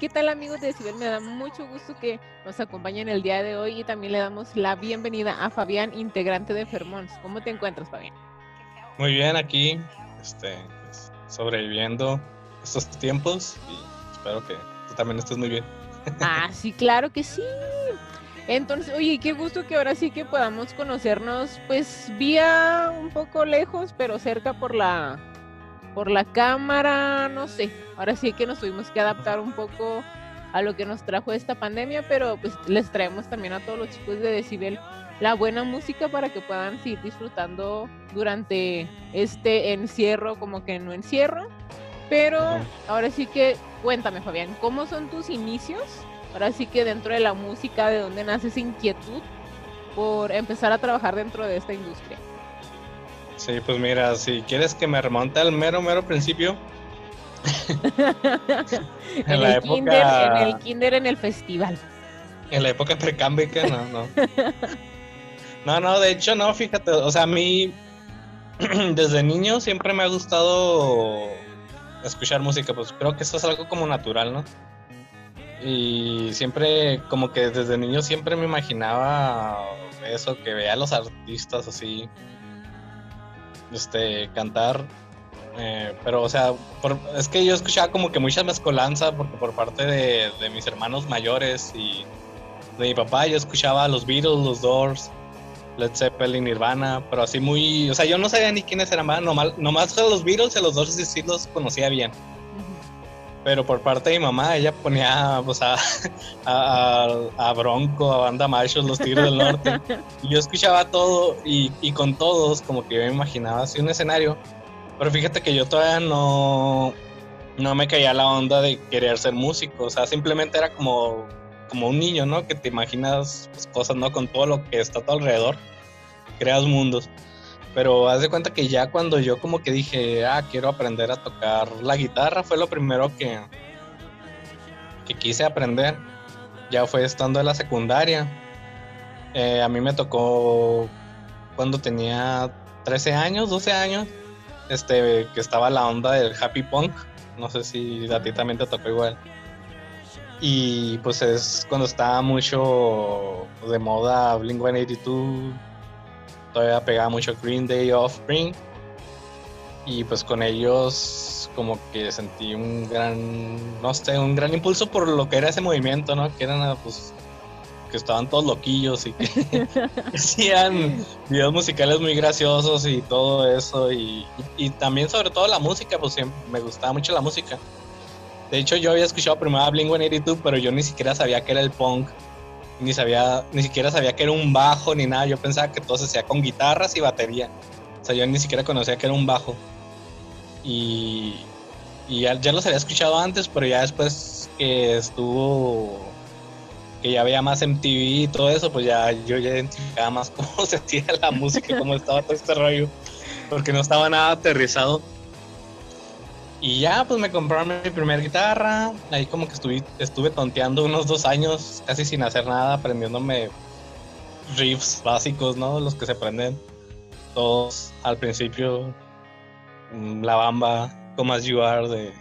¿Qué tal amigos de Decibel? Me da mucho gusto que nos acompañen el día de hoy y también le damos la bienvenida a Fabián, integrante de Fermons. ¿Cómo te encuentras, Fabián? Muy bien, aquí, este, pues, sobreviviendo estos tiempos y espero que tú también estés muy bien. Ah, sí, claro que sí. Entonces, oye, qué gusto que ahora sí que podamos conocernos, pues vía un poco lejos, pero cerca por la por la cámara, no sé. Ahora sí que nos tuvimos que adaptar un poco a lo que nos trajo esta pandemia, pero pues les traemos también a todos los chicos de Decibel la buena música para que puedan seguir disfrutando durante este encierro, como que no encierro. Pero ahora sí que cuéntame, Fabián, ¿cómo son tus inicios? Ahora sí que dentro de la música, ¿de dónde nace esa inquietud por empezar a trabajar dentro de esta industria? Sí, pues mira, si quieres que me remonte al mero, mero principio. en, el época... kinder, en el kinder, en el festival. En la época precámbica, no, no. no, no, de hecho no, fíjate, o sea, a mí desde niño siempre me ha gustado escuchar música, pues creo que eso es algo como natural, ¿no? Y siempre, como que desde niño siempre me imaginaba eso, que veía a los artistas así, este, cantar. Eh, pero, o sea, es que yo escuchaba como que mucha mezcolanza porque por parte de, mis hermanos mayores y de mi papá yo escuchaba los Beatles, los Doors, Led Zeppelin, Nirvana, pero así muy, o sea, yo no sabía ni quiénes eran más, nomás, nomás los Beatles y los Doors sí los conocía bien. Pero por parte de mi mamá, ella ponía pues, a, a, Bronco, a Banda Machos, Los Tigres del Norte. Y yo escuchaba todo y, y, con todos, como que yo me imaginaba así un escenario. Pero fíjate que yo todavía no, no me caía la onda de querer ser músico. O sea, simplemente era como, como un niño, ¿no? Que te imaginas pues, cosas, ¿no? Con todo lo que está a tu alrededor. Creas mundos. Pero haz de cuenta que ya cuando yo como que dije, ah, quiero aprender a tocar la guitarra, fue lo primero que, que quise aprender. Ya fue estando en la secundaria. Eh, a mí me tocó cuando tenía 13 años, 12 años, este, que estaba la onda del happy punk. No sé si a ti también te tocó igual. Y pues es cuando estaba mucho de moda Blink 182, todavía pegaba mucho Green Day Offspring y pues con ellos como que sentí un gran, no sé, un gran impulso por lo que era ese movimiento, ¿no? Que eran pues que estaban todos loquillos y que hacían videos musicales muy graciosos y todo eso y, y, también sobre todo la música, pues me gustaba mucho la música. De hecho yo había escuchado primero a Blink-182, pero yo ni siquiera sabía que era el punk ni sabía, ni siquiera sabía que era un bajo ni nada. Yo pensaba que todo se hacía con guitarras y batería. O sea, yo ni siquiera conocía que era un bajo. Y, y ya, los había escuchado antes, pero ya después que estuvo, que ya había más MTV y todo eso, pues ya yo ya identificaba más cómo se hacía la música, cómo estaba todo este rollo, porque no estaba nada aterrizado. Y ya, pues me compraron mi primera guitarra. Ahí como que estuve, estuve tonteando unos dos años, casi sin hacer nada, aprendiéndome riffs básicos, ¿no? Los que se aprenden todos al principio. Mm, la bamba, Como As You Are de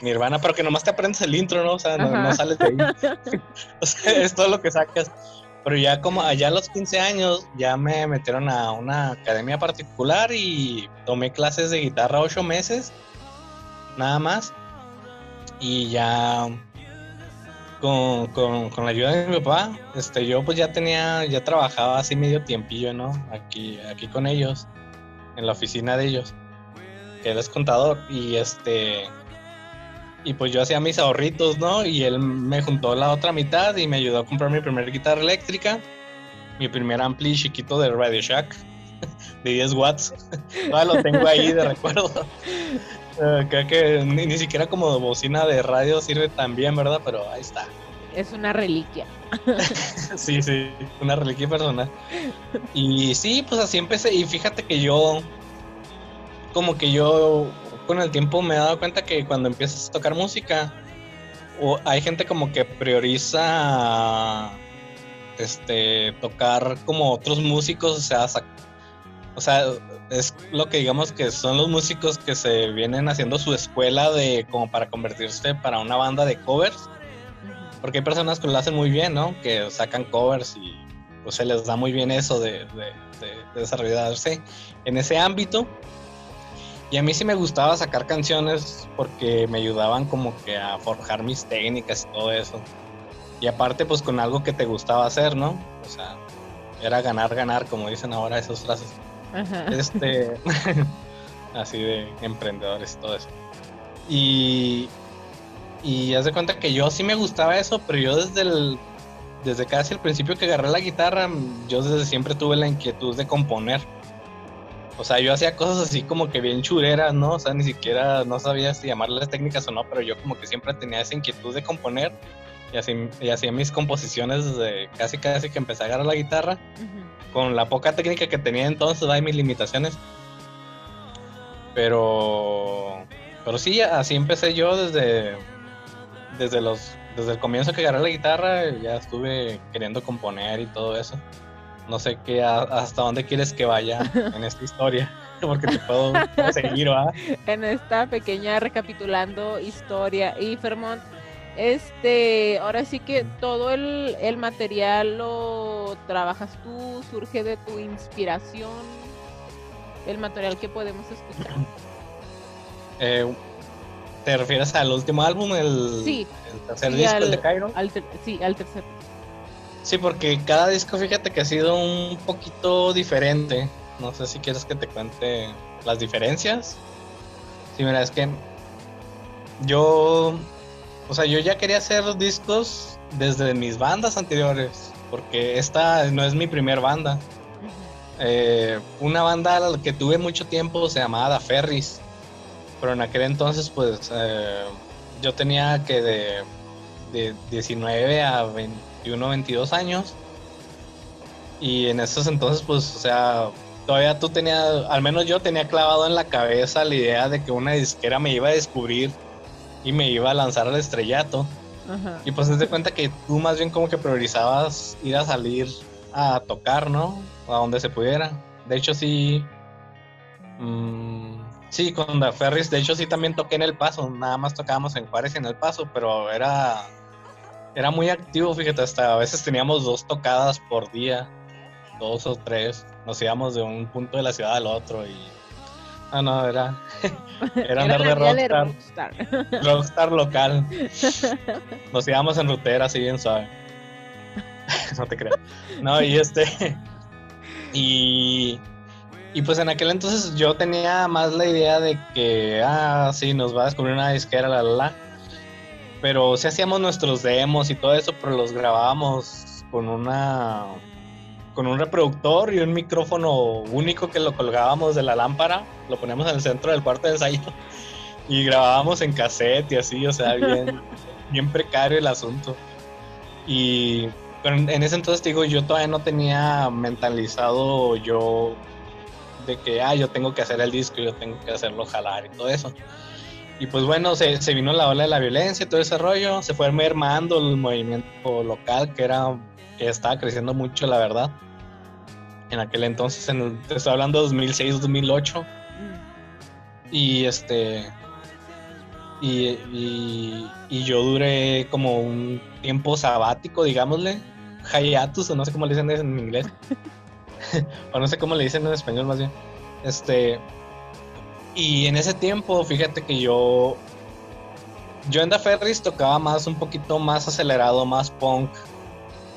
mi hermana, pero que nomás te aprendes el intro, ¿no? O sea, no, sales de ahí. o sea, es todo lo que sacas. Pero ya como allá a los 15 años, ya me metieron a una academia particular y tomé clases de guitarra ocho meses nada más. Y ya con, la ayuda de mi papá, este, yo pues ya tenía, ya trabajaba así medio tiempillo, ¿no? Aquí, aquí con ellos, en la oficina de ellos, que él es contador, y este, y pues yo hacía mis ahorritos, ¿no? Y él me juntó la otra mitad y me ayudó a comprar mi primera guitarra eléctrica, mi primer ampli chiquito de Radio Shack, de 10 watts, todavía lo tengo ahí de recuerdo. Eh, creo que ni, siquiera como bocina de radio sirve tan bien, ¿verdad? Pero ahí está. Es una reliquia. sí, sí, una reliquia personal. Y sí, pues así empecé. Y fíjate que yo, como que yo con el tiempo me he dado cuenta que cuando empiezas a tocar música, o hay gente como que prioriza este tocar como otros músicos, o sea, o sea, es lo que digamos que son los músicos que se vienen haciendo su escuela de como para convertirse para una banda de covers. Porque hay personas que lo hacen muy bien, ¿no? Que sacan covers y pues se les da muy bien eso de, desarrollarse en ese ámbito. Y a mí sí me gustaba sacar canciones porque me ayudaban como que a forjar mis técnicas y todo eso. Y aparte pues con algo que te gustaba hacer, ¿no? O sea, era ganar, ganar, como dicen ahora esas frases. Este, así de emprendedores y todo eso. Y, y haz de cuenta que yo sí me gustaba eso, pero yo desde el desde casi el principio que agarré la guitarra, yo desde siempre tuve la inquietud de componer. O sea, yo hacía cosas así como que bien chureras, ¿no? O sea, ni siquiera no sabía si llamarlas técnicas o no, pero yo como que siempre tenía esa inquietud de componer y así y hacía mis composiciones desde casi casi que empecé a agarrar la guitarra. Con la poca técnica que tenía entonces, hay mis limitaciones. Pero pero sí, así empecé yo desde desde los desde el comienzo que agarré la guitarra ya estuve queriendo componer y todo eso. No sé qué hasta dónde quieres que vaya en esta historia, porque te puedo, seguir, ¿va? En esta pequeña recapitulando historia. Y Fermont, este, ahora sí que todo el, el material lo trabajas tú, surge de tu inspiración, el material que podemos escuchar. Eh, ¿Te refieres al último álbum, el, sí, tercer disco, de Cairo? sí, al tercer. Sí, porque cada disco, fíjate que ha sido un poquito diferente. No sé si quieres que te cuente las diferencias. Sí, mira, es que yo, o sea, yo ya quería hacer discos desde mis bandas anteriores, porque esta no es mi primer banda. Eh, una banda que tuve mucho tiempo se llamaba Ferris pero en aquel entonces, pues, eh, yo tenía que de, de 19 a 21, 22 años. Y en esos entonces, pues, o sea, todavía tú tenías, al menos yo tenía clavado en la cabeza la idea de que una disquera me iba a descubrir y me iba a lanzar al estrellato. Y pues te cuenta que tú más bien como que priorizabas ir a salir a tocar, ¿no? A donde se pudiera. De hecho, sí. Mmm, Sí, con The Ferris, de hecho sí también toqué en El Paso, nada más tocábamos en Juárez y en El Paso, pero era, era muy activo, fíjate, hasta a veces teníamos dos tocadas por día, dos o tres, nos íbamos de un punto de la ciudad al otro y... Ah, no, era, era andar de rockstar, rockstar. rockstar local. Nos íbamos en rutera así bien suave. no te creo. No, y este... Y y pues en aquel entonces yo tenía más la idea de que, ah, sí, nos va a descubrir una disquera, la, la, la. Pero sí hacíamos nuestros demos y todo eso, pero los grabábamos con una con un reproductor y un micrófono único que lo colgábamos de la lámpara, lo poníamos en el centro del cuarto de ensayo y grabábamos en cassette y así, o sea, bien, bien precario el asunto. Y en ese entonces digo, yo todavía no tenía mentalizado yo de que, ah, yo tengo que hacer el disco, yo tengo que hacerlo jalar y todo eso. Y pues bueno, se, se vino la ola de la violencia y todo ese rollo, se fue mermando el movimiento local que era, estaba creciendo mucho, la verdad. En aquel entonces, en te estoy hablando de 2006, 2008. Y este, y, y, yo duré como un tiempo sabático, digámosle, hiatus, o no sé cómo le dicen en inglés. o no sé cómo le dicen en español más bien. Este, y en ese tiempo, fíjate que yo, yo en The Ferris tocaba más, un poquito más acelerado, más punk,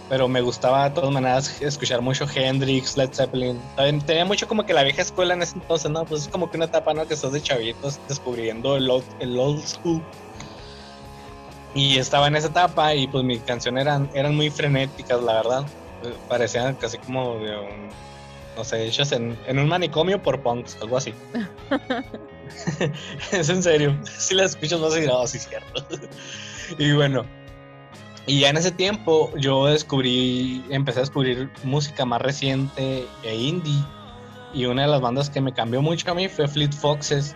pero me gustaba de todas maneras escuchar mucho Hendrix, Led Zeppelin. Tenía mucho como que la vieja escuela en ese entonces, ¿no? Pues es como que una etapa, ¿no? Que estás de chavitos descubriendo el old, el old school. Y estaba en esa etapa y pues mis canciones eran, eran muy frenéticas, la verdad parecían casi como de un, no sé, hechas en, un manicomio por punks, algo así. es en serio, si las escuchas vas a decir, oh, sí, cierto. y bueno, y ya en ese tiempo yo descubrí, empecé a descubrir música más reciente e indie. Y una de las bandas que me cambió mucho a mí fue Fleet Foxes.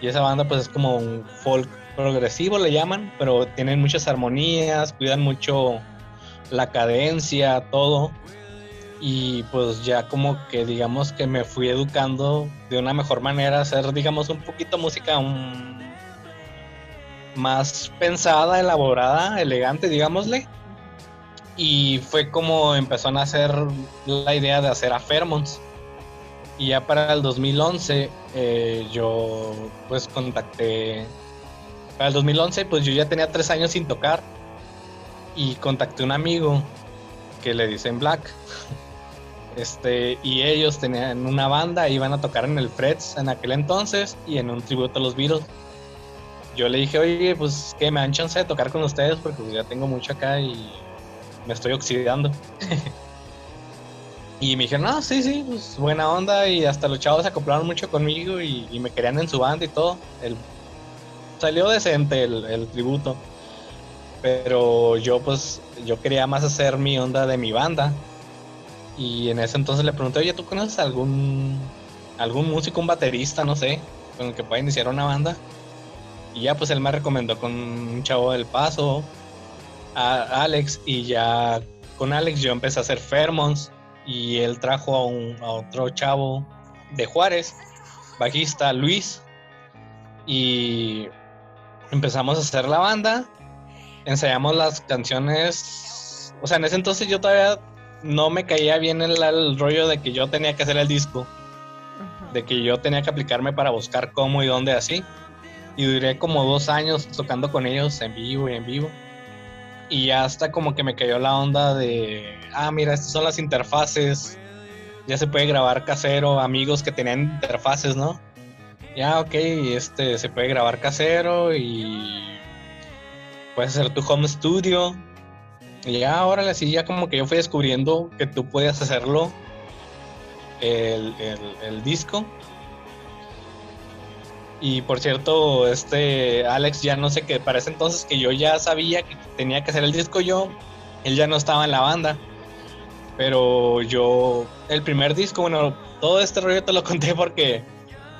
Y esa banda pues es como un folk progresivo le llaman, pero tienen muchas armonías, cuidan mucho la cadencia, todo. Y pues ya como que digamos que me fui educando de una mejor manera, hacer digamos un poquito música más pensada, elaborada, elegante, digámosle. Y fue como empezó a nacer la idea de hacer a Fairmonts. Y ya para el 2011 eh, yo pues contacté... Para el 2011 pues yo ya tenía tres años sin tocar. Y contacté a un amigo que le dicen Black. Este, y ellos tenían una banda, iban a tocar en el Freds en aquel entonces y en un tributo a los Beatles. Yo le dije, oye, pues que me han chance de tocar con ustedes porque pues, ya tengo mucho acá y me estoy oxidando. y me dijeron, no, sí, sí, pues buena onda y hasta los chavos se acoplaron mucho conmigo y, me querían en su banda y todo. Salió decente el, el tributo. Pero yo pues, yo quería más hacer mi onda de mi banda y en ese entonces le pregunté, oye, ¿tú conoces algún, algún músico, un baterista, no sé, con el que pueda iniciar una banda? Y ya pues él me recomendó con un chavo del paso, a Alex, y ya con Alex yo empecé a hacer Fairmonts y él trajo a, un, a otro chavo de Juárez, bajista Luis, y empezamos a hacer la banda, ensayamos las canciones, o sea, en ese entonces yo todavía no me caía bien el, rollo de que yo tenía que hacer el disco. De que yo tenía que aplicarme para buscar cómo y dónde así. Y duré como dos años tocando con ellos en vivo y en vivo. Y ya hasta como que me cayó la onda de, ah, mira, estas son las interfaces. Ya se puede grabar casero, amigos que tenían interfaces, ¿no? Ya, ok, este, se puede grabar casero y puedes hacer tu home studio y ya ahora sí, ya como que yo fui descubriendo que tú puedes hacerlo el, disco. Y por cierto, este Alex ya no sé qué, parece entonces que yo ya sabía que tenía que hacer el disco yo. Él ya no estaba en la banda. Pero yo, el primer disco, bueno, todo este rollo te lo conté porque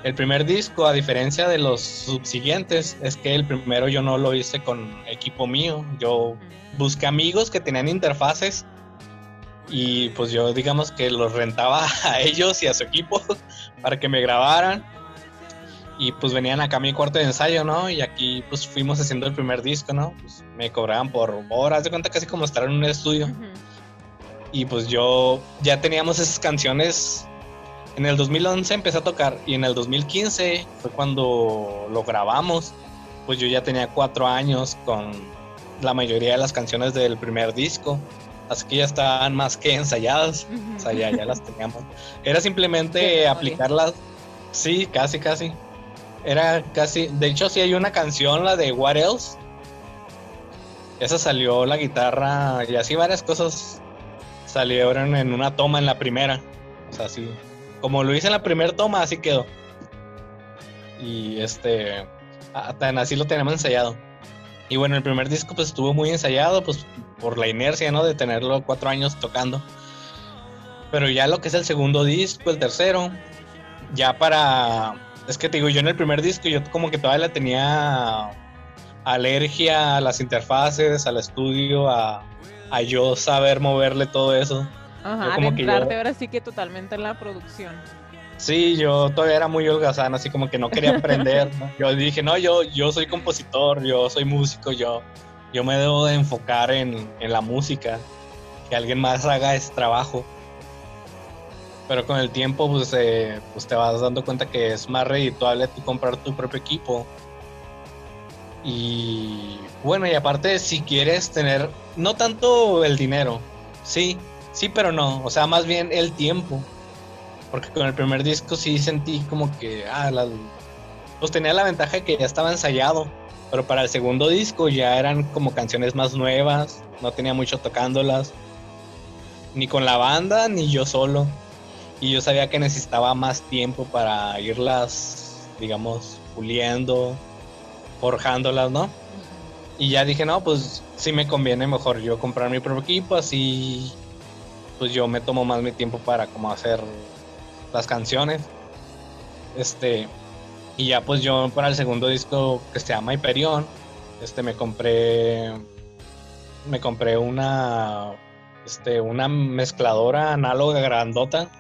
el primer disco, a diferencia de los subsiguientes, es que el primero yo no lo hice con equipo mío. Yo busqué amigos que tenían interfaces y pues yo digamos que los rentaba a ellos y a su equipo para que me grabaran. Y pues venían acá a mi cuarto de ensayo, ¿no? Y aquí pues fuimos haciendo el primer disco, ¿no? Pues me cobraban por horas, de cuenta casi como estar en un estudio. Y pues yo ya teníamos esas canciones en el 2011 empecé a tocar y en el 2015 fue cuando lo grabamos. Pues yo ya tenía cuatro años con la mayoría de las canciones del primer disco. Así que ya estaban más que ensayadas. O sea, ya, las teníamos. Era simplemente aplicarlas. Sí, casi, casi. Era casi. De hecho, sí hay una canción, la de What Else. Esa salió la guitarra y así varias cosas salieron en una toma en la primera. O sea, sí, como lo hice en la primera toma, así quedó. Y este, así lo tenemos ensayado. Y bueno, el primer disco pues estuvo muy ensayado, pues por la inercia, ¿no? De tenerlo cuatro años tocando. Pero ya lo que es el segundo disco, el tercero, ya para... Es que te digo, yo en el primer disco yo como que todavía le tenía alergia a las interfaces, al estudio, a, a yo saber moverle todo eso. Ajá, adentrarte ahora sí que totalmente en la producción. Sí, yo todavía era muy holgazán, así como que no quería aprender. Yo dije, no, yo, yo soy compositor, yo soy músico, yo, yo me debo de enfocar en, la música, que alguien más haga ese trabajo. Pero con el tiempo, pues, eh, pues te vas dando cuenta que es más redituable tú comprar tu propio equipo. Y bueno, y aparte, si quieres tener, no tanto el dinero, sí, Sí, pero no, o sea, más bien el tiempo. Porque con el primer disco sí sentí como que, ah, pues tenía la ventaja de que ya estaba ensayado. Pero para el segundo disco ya eran como canciones más nuevas, no tenía mucho tocándolas. Ni con la banda, ni yo solo. Y yo sabía que necesitaba más tiempo para irlas, digamos, puliendo, forjándolas, ¿no? Y ya dije, no, pues sí me conviene mejor yo comprar mi propio equipo, así pues yo me tomo más mi tiempo para como hacer las canciones. Este, y ya pues yo para el segundo disco que se llama Hyperion, este me compré me compré una este una mezcladora análoga grandota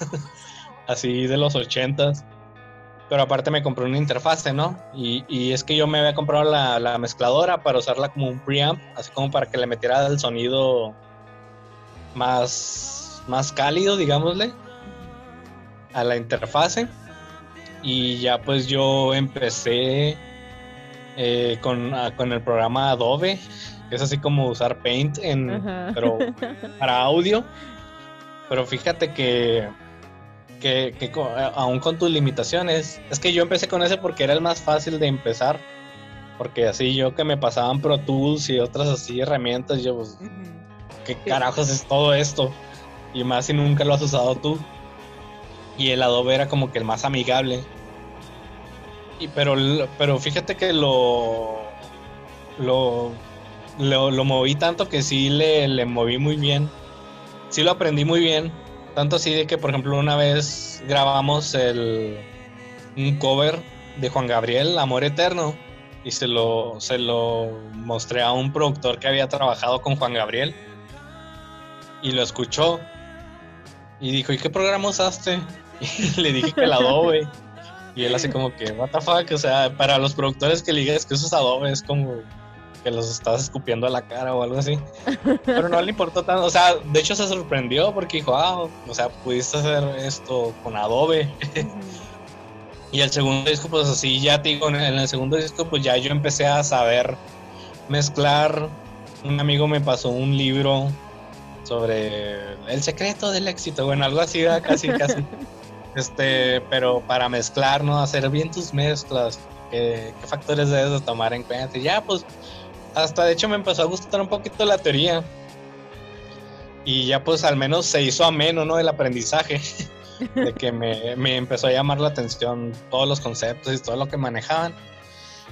así de los ochentas pero aparte me compré una interfase, ¿no? Y, es que yo me había comprado la, mezcladora para usarla como un preamp, así como para que le metiera el sonido más, más cálido, digámosle, a la interfase. Y ya pues yo empecé eh, con, el programa Adobe, que es así como usar Paint, en, pero para audio. Pero fíjate que que, que aún con tus limitaciones, es que yo empecé con ese porque era el más fácil de empezar. Porque así yo que me pasaban Pro Tools y otras así herramientas, yo pues, ¿qué carajos es todo esto? Y más si nunca lo has usado tú. Y el Adobe era como que el más amigable. Y pero, pero fíjate que lo, lo, lo, moví tanto que sí le, le moví muy bien. Sí lo aprendí muy bien tanto así de que, por ejemplo, una vez grabamos el, un cover de Juan Gabriel, Amor Eterno, y se lo, se lo mostré a un productor que había trabajado con Juan Gabriel. Y lo escuchó. Y dijo, ¿y qué programa usaste? Y le dije que el Adobe. Y él así como que, what the fuck, o sea, para los productores que le digas que es Adobe es como que los estás escupiendo a la cara o algo así. Pero no le importó tanto, o sea, de hecho se sorprendió porque dijo, ah, o sea, pudiste hacer esto con Adobe. y el segundo disco, pues así, ya te digo, en el segundo disco, pues ya yo empecé a saber mezclar. Un amigo me pasó un libro sobre el secreto del éxito, bueno, algo así, casi, casi. Este, pero para mezclar, ¿no? Hacer bien tus mezclas, qué, qué factores debes de tomar en cuenta. Y ya, pues, hasta de hecho me empezó a gustar un poquito la teoría. Y ya pues al menos se hizo ameno, ¿no? El aprendizaje. de que me, empezó a llamar la atención todos los conceptos y todo lo que manejaban.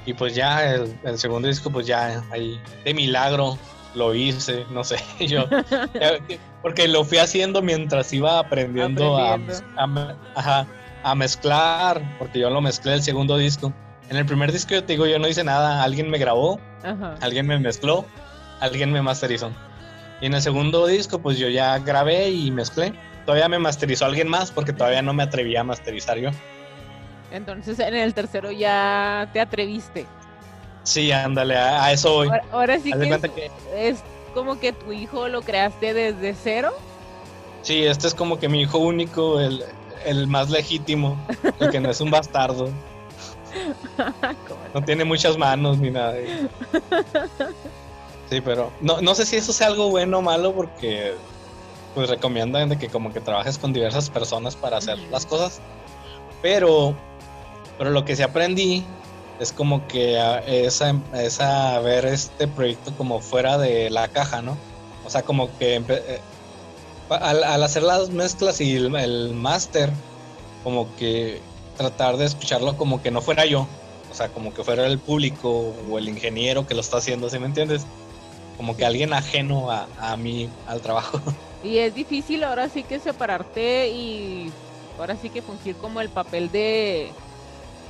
Y pues ya el, segundo disco, pues ya ahí de milagro lo hice, no sé, yo. porque lo fui haciendo mientras iba aprendiendo, A, a, mezclar, porque yo lo mezclé el segundo disco. En el primer disco yo te digo, yo no hice nada, alguien me grabó, alguien me mezcló, alguien me masterizó. Y en el segundo disco pues yo ya grabé y mezclé. Todavía me masterizó alguien más porque todavía no me atreví a masterizar yo. Entonces en el tercero ya te atreviste. Sí, ándale, a, eso voy. Ahora, sí que es, como que tu hijo lo creaste desde cero. Sí, este es como que mi hijo único, el, el más legítimo, el que no es un bastardo. no tiene muchas manos ni nada. Sí, pero no, no sé si eso sea algo bueno o malo porque pues recomiendan de que como que trabajes con diversas personas para hacer las cosas. Pero, pero lo que sí aprendí es como que esa, esa ver este proyecto como fuera de la caja, ¿no? O sea, como que eh, al, hacer las mezclas y el, el máster, como que tratar de escucharlo como que no fuera yo, o sea, como que fuera el público o el ingeniero que lo está haciendo, ¿sí me entiendes? Como que alguien ajeno a, a mí, al trabajo. Y es difícil ahora sí que separarte y ahora sí que fungir como el papel de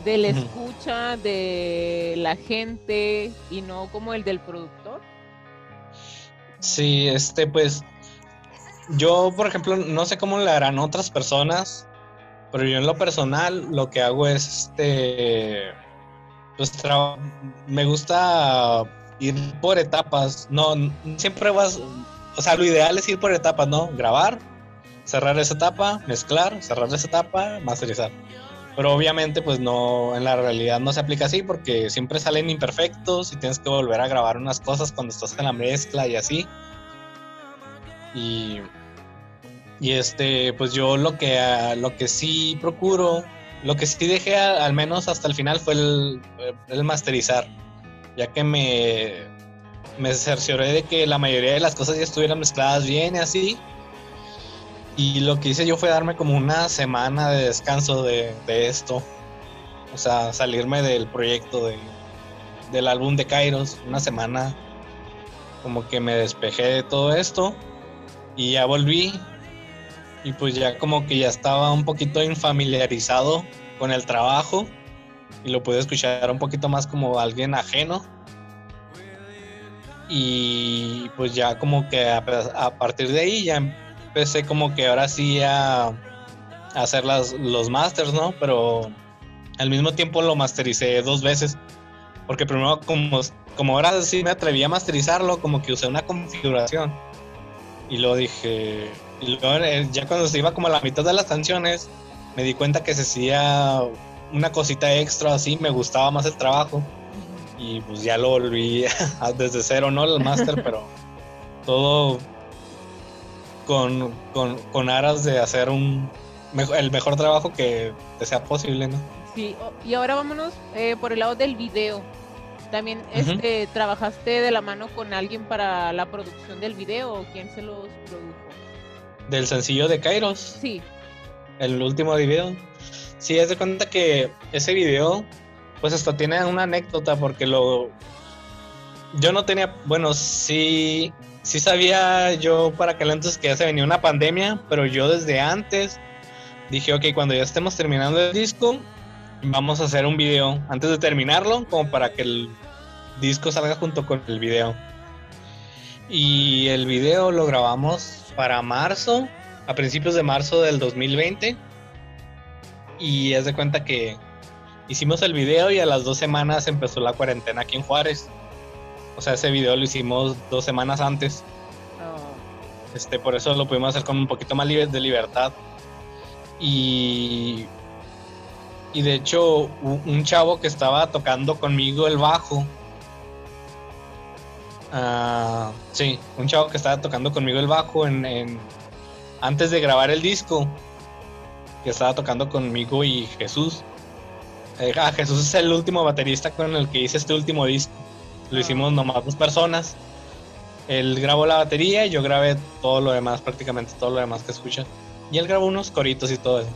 la escucha de la gente y no como el del productor. Sí, este pues yo por ejemplo no sé cómo le harán otras personas, pero yo en lo personal lo que hago es este pues me gusta ir por etapas. No, siempre vas, o sea, lo ideal es ir por etapas, ¿no? Grabar, cerrar esa etapa, mezclar, cerrar esa etapa, masterizar. Pero obviamente, pues no, en la realidad no se aplica así porque siempre salen imperfectos y tienes que volver a grabar unas cosas cuando estás en la mezcla y así. Y y este, pues yo lo que, lo que sí procuro, lo que sí dejé al menos hasta el final fue el, el masterizar, ya que me, me cercioré de que la mayoría de las cosas ya estuvieran mezcladas bien y así. Y lo que hice yo fue darme como una semana de descanso de, de esto. O sea, salirme del proyecto de, del álbum de Kairos, una semana como que me despejé de todo esto y ya volví y pues ya como que ya estaba un poquito infamiliarizado con el trabajo y lo pude escuchar un poquito más como alguien ajeno. Y pues ya como que a, partir de ahí ya empecé como que ahora sí a, hacer las, los masters, ¿no? Pero al mismo tiempo lo mastericé dos veces. Porque primero, como, como ahora sí me atreví a masterizarlo, como que usé una configuración. Y lo dije. Y luego, eh, ya cuando se iba como a la mitad de las canciones, me di cuenta que se hacía una cosita extra así, me gustaba más el trabajo. Y pues ya lo volví desde cero, ¿no? El máster, pero todo con, con, con, aras de hacer un el mejor trabajo que sea posible, ¿no? Sí, y ahora vámonos eh, por el lado del video. También este, trabajaste de la mano con alguien para la producción del video o quién se los produjo? Del sencillo de Kairos. Sí. El último video. Sí, es de cuenta que ese video, pues hasta tiene una anécdota porque lo. Yo no tenía. Bueno, sí. Sí sabía yo para aquel entonces que ya se venía una pandemia, pero yo desde antes dije, ok, cuando ya estemos terminando el disco, vamos a hacer un video antes de terminarlo, como para que el disco salga junto con el video. Y el video lo grabamos para marzo, a principios de marzo del 2020. Y es de cuenta que hicimos el video y a las dos semanas empezó la cuarentena aquí en Juárez. O sea, ese video lo hicimos dos semanas antes. Oh. Este, por eso lo pudimos hacer con un poquito más de libertad. Y y de hecho, un chavo que estaba tocando conmigo el bajo. Uh, sí, un chavo que estaba tocando conmigo el bajo en, antes de grabar el disco. Que estaba tocando conmigo y Jesús. Eh, ah, Jesús es el último baterista con el que hice este último disco. Lo ah. hicimos nomás dos personas. Él grabó la batería y yo grabé todo lo demás, prácticamente todo lo demás que escuchan. Y él grabó unos coritos y todo eso.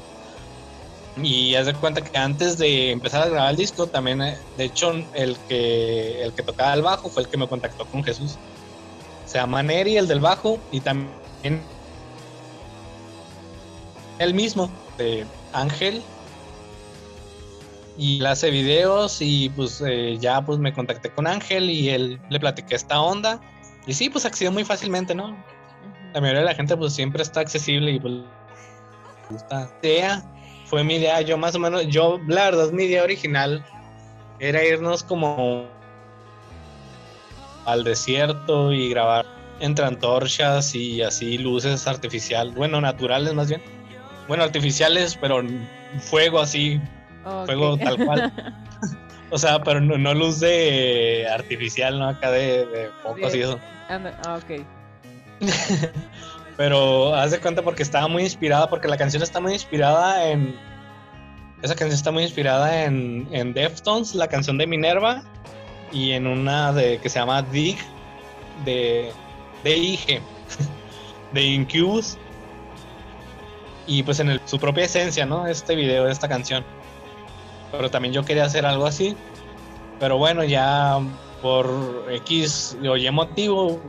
Y haz de cuenta que antes de empezar a grabar el disco, también, eh, de hecho, el que, el que tocaba el bajo fue el que me contactó con Jesús. Se llama Neri, el del bajo, y también el mismo, de Ángel. Y él hace videos y pues eh, ya pues me contacté con Ángel y él le platiqué esta onda. Y sí, pues accedió muy fácilmente, ¿no? La mayoría de la gente pues siempre está accesible y pues gusta. Sea fue mi idea, yo más o menos, yo la verdad mi idea original era irnos como al desierto y grabar entre antorchas y así luces artificiales, bueno, naturales más bien. Bueno, artificiales, pero fuego así, fuego tal cual. o sea, pero no, luz de artificial, ¿no? Acá de, de focos y eso. Ah, ok. Pero haz de cuenta porque estaba muy inspirada, porque la canción está muy inspirada en. Esa canción está muy inspirada en, en Deftones, la canción de Minerva, y en una de que se llama Dig, de, de IG, de Incubus. Y pues en su propia esencia, ¿no? Este video, esta canción. Pero también yo quería hacer algo así. Pero bueno, ya por X o Y motivo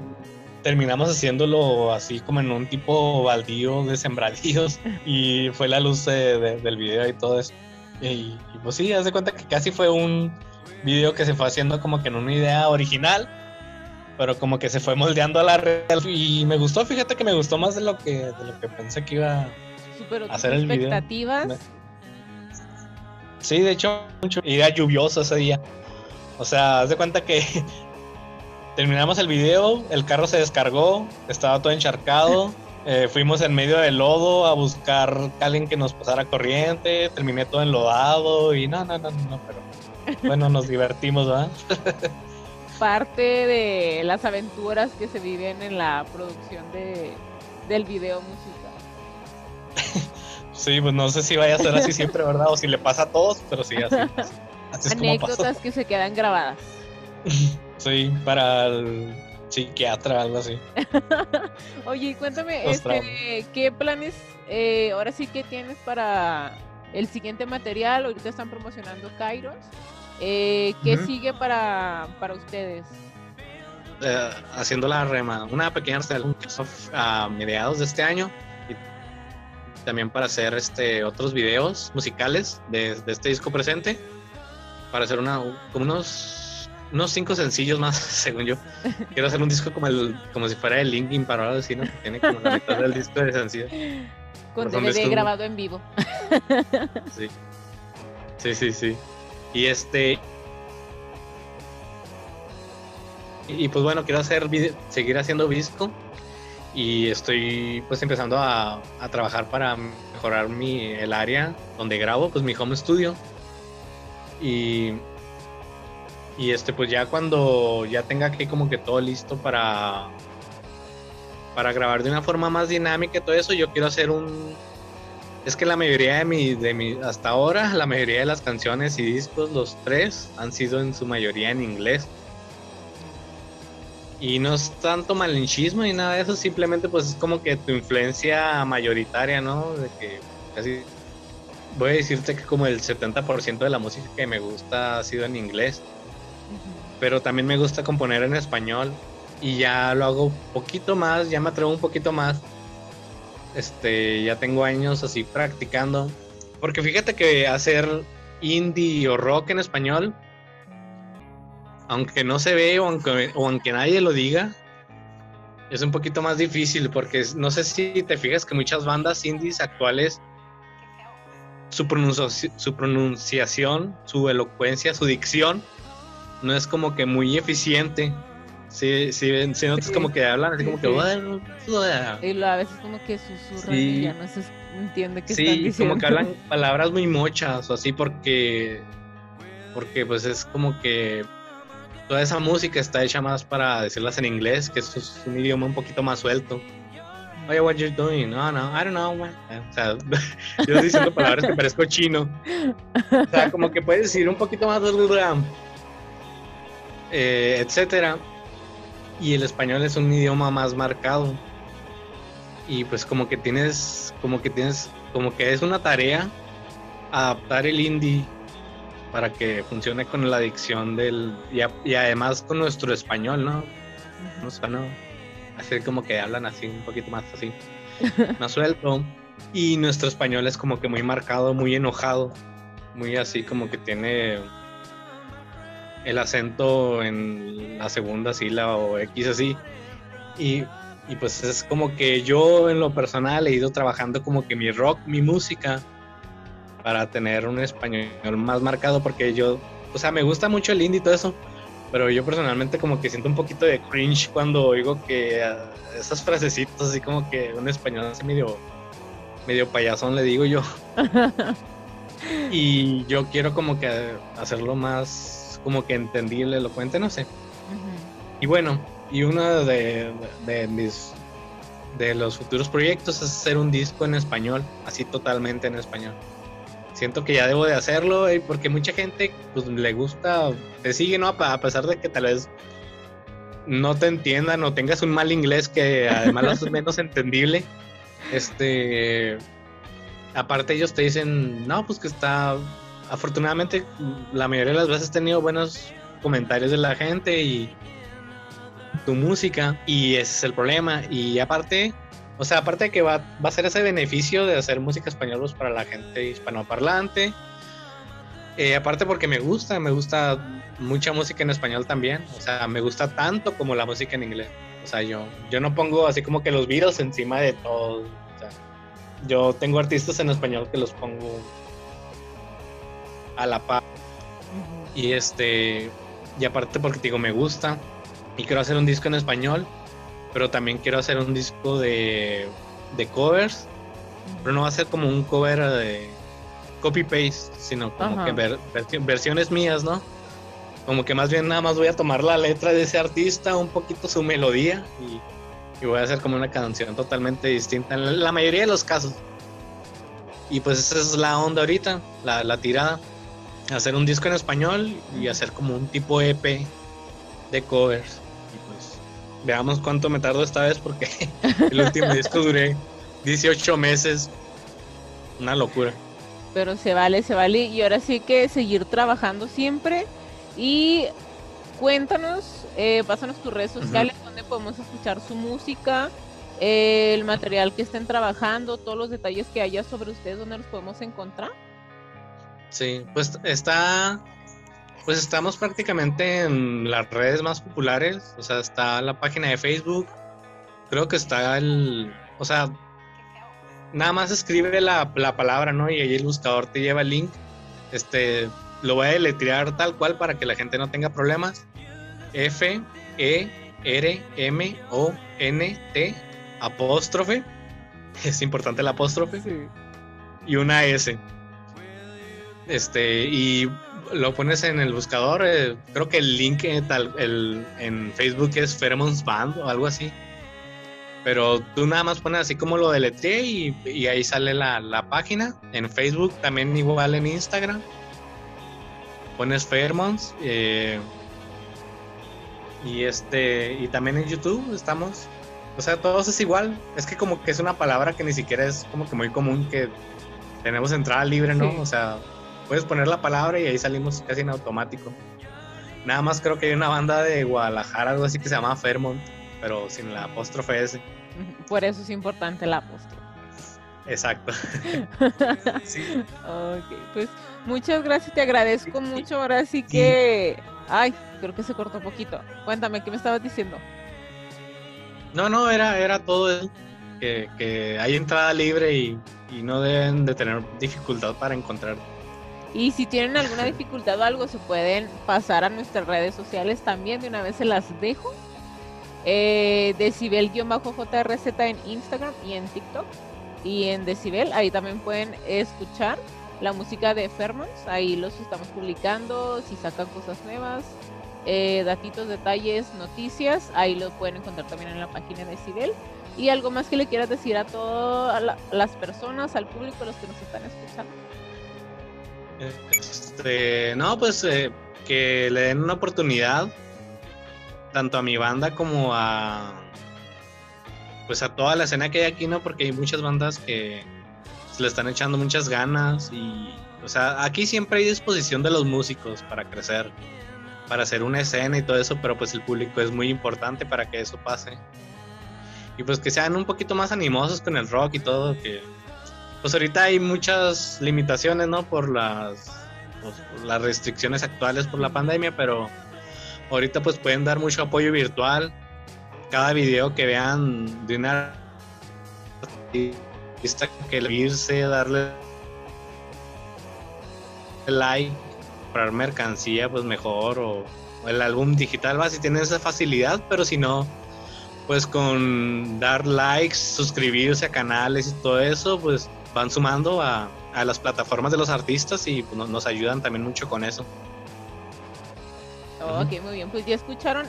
terminamos haciéndolo así como en un tipo baldío de sembradíos y fue la luz del video y todo eso. Y, pues sí, haz de cuenta que casi fue un video que se fue haciendo como que en una idea original, pero como que se fue moldeando a la red y me gustó, fíjate que me gustó más de lo que, de lo que pensé que iba a hacer el video. expectativas? Sí, de hecho, mucho. era lluvioso ese día. O sea, haz de cuenta que Terminamos el video, el carro se descargó, estaba todo encharcado. Eh, fuimos en medio del lodo a buscar a alguien que nos pasara corriente. Terminé todo enlodado y no, no, no, no, pero bueno, nos divertimos, ¿verdad? Parte de las aventuras que se viven en la producción de, del video musical. Sí, pues no sé si vaya a ser así siempre, ¿verdad? O si le pasa a todos, pero sí, así. así Anécdotas que se quedan grabadas. Sí, para el psiquiatra, algo así. Oye, cuéntame, este, ¿qué planes eh, ahora sí que tienes para el siguiente material? Ahorita están promocionando Kairos. Eh, ¿Qué sigue para, para ustedes? Eh, haciendo la rema, una pequeña a mediados de este año y también para hacer este otros videos musicales de, de este disco presente para hacer una, unos unos cinco sencillos más, según yo. Quiero hacer un disco como el, como si fuera el Linkin para ahora decir, ¿no? Tiene como la mitad del disco de sencillos. Con DVD grabado en vivo. Sí. Sí, sí, sí. Y este. Y pues bueno, quiero hacer seguir haciendo visco y estoy pues empezando a, a, trabajar para mejorar mi el área donde grabo, pues mi home studio. Y y este pues ya cuando ya tenga aquí como que todo listo para para grabar de una forma más dinámica y todo eso, yo quiero hacer un es que la mayoría de mi, de mi, hasta ahora, la mayoría de las canciones y discos, los tres, han sido en su mayoría en inglés. Y no es tanto malinchismo ni nada de eso, simplemente pues es como que tu influencia mayoritaria, ¿no? De que casi voy a decirte que como el 70% de la música que me gusta ha sido en inglés. Pero también me gusta componer en español y ya lo hago poquito más, ya me atrevo un poquito más este, ya tengo años así practicando. Porque fíjate que hacer indie o rock en español, aunque no se ve o aunque, o aunque nadie lo diga, es un poquito más difícil porque no sé si te fijas que muchas bandas indies actuales, su pronunciación, su elocuencia, su dicción, no es como que muy eficiente. Sí, sí, sí notas como que hablan así como que... Y a veces como que susurran y ya no se entiende qué están diciendo. Sí, como que hablan palabras muy mochas o así porque... Porque pues es como que toda esa música está hecha más para decirlas en inglés, que eso es un idioma un poquito más suelto. Oye, what you doing? No, no, I don't know, man. O sea, yo estoy diciendo palabras que parezco chino. O sea, como que puedes decir un poquito más, eh, etcétera y el español es un idioma más marcado. Y pues como que tienes, como que tienes, como que es una tarea adaptar el indie para que funcione con la dicción del y, además con nuestro español, ¿no? No sé, ¿no? Así como que hablan así un poquito más así, más suelto. Y nuestro español es como que muy marcado, muy enojado, muy así como que tiene el acento en la segunda sílaba o X así. Y, y, pues es como que yo en lo personal he ido trabajando como que mi rock, mi música, para tener un español más marcado, porque yo, o sea, me gusta mucho el indie y todo eso, pero yo personalmente como que siento un poquito de cringe cuando oigo que ah, esas frasecitas así como que un español así medio, medio payasón le digo yo. y yo quiero como que hacerlo más como que entendible, elocuente, no sé. Y bueno, y uno de, mis de los futuros proyectos es hacer un disco en español, así totalmente en español. Siento que ya debo de hacerlo porque mucha gente pues le gusta, te sigue, ¿no? A pesar de que tal vez no te entiendan o tengas un mal inglés que además lo haces menos entendible. Este, aparte ellos te dicen, no, pues que está afortunadamente la mayoría de las veces he tenido buenos comentarios de la gente y tu música y ese es el problema. Y aparte o sea aparte de que va, va a ser ese beneficio de hacer música española pues, para la gente hispanoparlante eh, aparte porque me gusta me gusta mucha música en español también. O sea me gusta tanto como la música en inglés. O sea yo yo no pongo así como que los virus encima de todo. O sea, yo tengo artistas en español que los pongo a la paz. Y este, y aparte porque digo, me gusta y quiero hacer un disco en español, pero también quiero hacer un disco de, de covers, pero no va a ser como un cover de copy-paste, sino como que versiones mías, ¿no? Como que más bien nada más voy a tomar la letra de ese artista, un poquito su melodía y, voy a hacer como una canción totalmente distinta en la, mayoría de los casos. Y pues esa es la onda ahorita, la, la tirada hacer un disco en español y hacer como un tipo EP de covers. Y pues veamos cuánto me tardo esta vez porque el último disco duré 18 meses. Una locura. Pero se vale, se vale. Y ahora sí que seguir trabajando siempre. Y cuéntanos, eh, pásanos tus redes sociales, donde podemos escuchar su música, el material que estén trabajando, todos los detalles que haya sobre ustedes, donde los podemos encontrar. Sí, pues está, pues estamos prácticamente en las redes más populares, o sea, está la página de Facebook, creo que está el, o sea, nada más escribe la, palabra, ¿no? Y ahí el buscador te lleva el link Este, lo voy a deletrear tal cual para que la gente no tenga problemas. F, E, R, M, O, N, T, apóstrofe. Es importante el apóstrofe. Y una S. Este, y lo pones en el buscador. Eh, creo que el link tal, el, en Facebook es Pheromones Band o algo así. Pero tú nada más pones así como lo deletré y, y ahí sale la, la, página. En Facebook también igual en Instagram. Pones Pheromones. Eh, y este. Y también en YouTube estamos. O sea, todos es igual. Es que como que es una palabra que ni siquiera es como que muy común que tenemos entrada libre, ¿no? O sea, puedes poner la palabra y ahí salimos casi en automático. Nada más creo que hay una banda de Guadalajara, algo así que se llama Fairmont, pero sin la apóstrofe S. Por eso es importante la apóstrofe. Exacto. sí. Ok, pues muchas gracias, te agradezco mucho. Ahora sí que. Ay, creo que se cortó un poquito. Cuéntame, ¿qué me estabas diciendo? No, no, era, era todo eso. Que, que hay entrada libre y, y no deben de tener dificultad para encontrar y si tienen alguna dificultad o algo, se pueden pasar a nuestras redes sociales también. De una vez se las dejo. Eh, Decibel-JRZ en Instagram y en TikTok. Y en Decibel, ahí también pueden escuchar la música de Fermons. Ahí los estamos publicando. Si sacan cosas nuevas, eh, datitos, detalles, noticias, ahí lo pueden encontrar también en la página de Decibel. Y algo más que le quieras decir a todas las personas, al público, los que nos están escuchando. Este, no, pues eh, que le den una oportunidad tanto a mi banda como a pues a toda la escena que hay aquí, ¿no? Porque hay muchas bandas que le están echando muchas ganas y o sea, aquí siempre hay disposición de los músicos para crecer, para hacer una escena y todo eso, pero pues el público es muy importante para que eso pase. Y pues que sean un poquito más animosos con el rock y todo, que pues ahorita hay muchas limitaciones, ¿no? Por las, pues, las restricciones actuales por la pandemia, pero ahorita pues pueden dar mucho apoyo virtual. Cada video que vean de una artista que irse, darle like, comprar mercancía, pues mejor, o, el álbum digital, va, si tienen esa facilidad, pero si no, pues con dar likes, suscribirse a canales y todo eso, pues van sumando a, las plataformas de los artistas y pues, nos ayudan también mucho con eso. Ok, muy bien, pues ya escucharon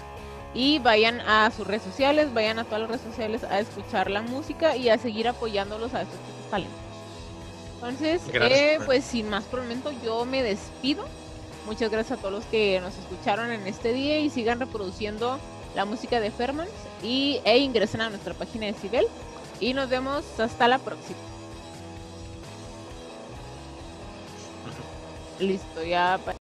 y vayan a sus redes sociales, vayan a todas las redes sociales a escuchar la música y a seguir apoyándolos a estos talentos. Entonces, eh, pues sin más por el momento yo me despido. Muchas gracias a todos los que nos escucharon en este día y sigan reproduciendo la música de Fermans y, e ingresen a nuestra página de Cibel y nos vemos hasta la próxima. Listo, ya